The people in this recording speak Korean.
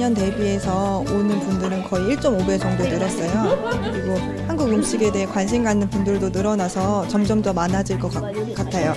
전년 대비해서 오는 분들은 거의 1.5배 정도 늘었어요. 그리고 한국 음식에 대해 관심 갖는 분들도 늘어나서 점점 더 많아질 것 같- 같아요.